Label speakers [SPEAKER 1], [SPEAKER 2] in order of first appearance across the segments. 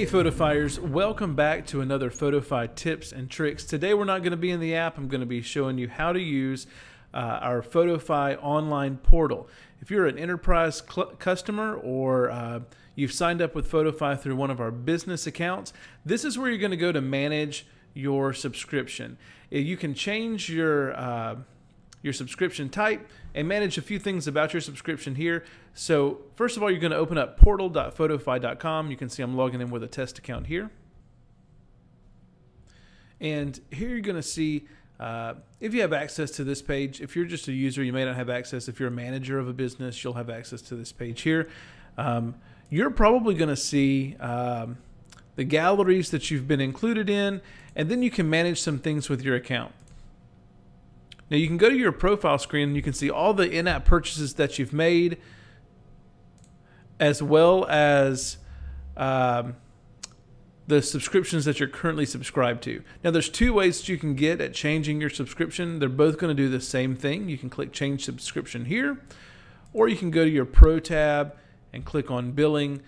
[SPEAKER 1] Hey Photofiers, welcome back to another Photofy tips and tricks. Today we're not going to be in the app, I'm going to be showing you how to use uh, our Photofy online portal. If you're an enterprise customer or uh, you've signed up with Photofy through one of our business accounts, this is where you're going to go to manage your subscription. You can change your uh, your subscription type and manage a few things about your subscription here. So first of all, you're going to open up portal.photofy.com. You can see I'm logging in with a test account here. And here you're going to see uh, if you have access to this page. If you're just a user, you may not have access. If you're a manager of a business, you'll have access to this page here. Um, you're probably going to see um, the galleries that you've been included in, and then you can manage some things with your account. Now you can go to your profile screen and you can see all the in-app purchases that you've made, as well as um, the subscriptions that you're currently subscribed to. Now there's two ways that you can get at changing your subscription. They're both going to do the same thing. You can click change subscription here, or you can go to your pro tab and click on billing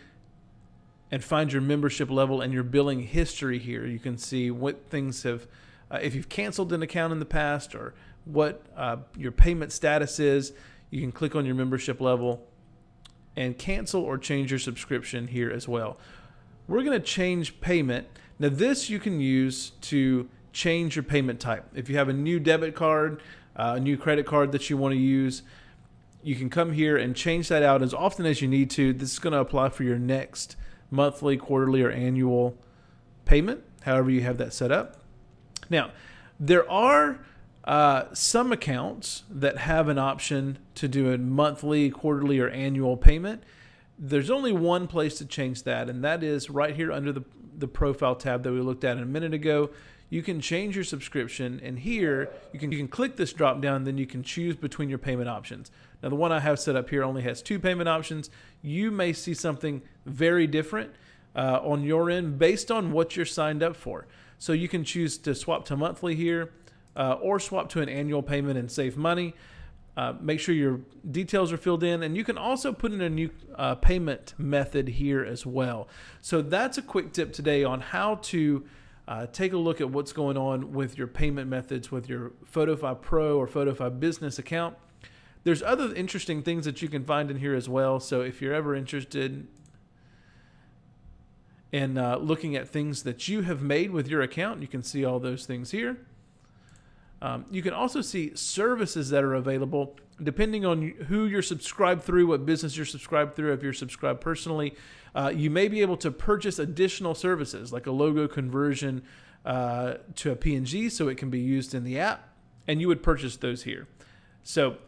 [SPEAKER 1] and find your membership level and your billing history here. You can see what things have, uh, if you've canceled an account in the past or what uh, your payment status is. You can click on your membership level and cancel or change your subscription here as well. We're going to change payment. Now, this you can use to change your payment type. If you have a new debit card, uh, a new credit card that you want to use, you can come here and change that out as often as you need to. This is going to apply for your next monthly, quarterly, or annual payment, however you have that set up. Now, there are uh, some accounts that have an option to do a monthly, quarterly, or annual payment. There's only one place to change that, and that is right here under the, the profile tab that we looked at a minute ago. You can change your subscription, and here you can, you can click this drop down, then you can choose between your payment options. Now, the one I have set up here only has two payment options. You may see something very different uh, on your end based on what you're signed up for. So you can choose to swap to monthly here uh, or swap to an annual payment and save money. Uh, make sure your details are filled in, and you can also put in a new uh, payment method here as well. So that's a quick tip today on how to uh, take a look at what's going on with your payment methods with your Photofy Pro or Photofy Business account. There's other interesting things that you can find in here as well. So if you're ever interested in uh, looking at things that you have made with your account, you can see all those things here. Um, you can also see services that are available depending on who you're subscribed through, what business you're subscribed through. If you're subscribed personally, uh, you may be able to purchase additional services like a logo conversion uh, to a PNG so it can be used in the app, and you would purchase those here. So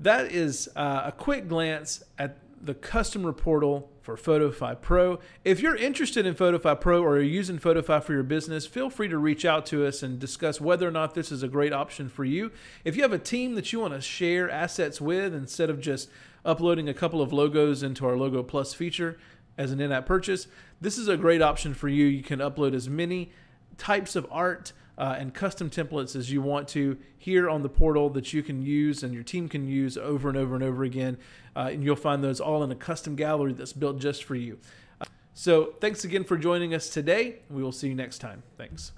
[SPEAKER 1] that is uh, a quick glance at the customer portal for Photofy Pro. If you're interested in Photofy Pro or you're using Photofy for your business, feel free to reach out to us and discuss whether or not this is a great option for you. If you have a team that you want to share assets with instead of just uploading a couple of logos into our Logo Plus feature as an in-app purchase, this is a great option for you. You can upload as many types of art uh, and custom templates as you want to here on the portal that you can use and your team can use over and over and over again. Uh, and you'll find those all in a custom gallery that's built just for you. Uh, so thanks again for joining us today. We will see you next time. Thanks.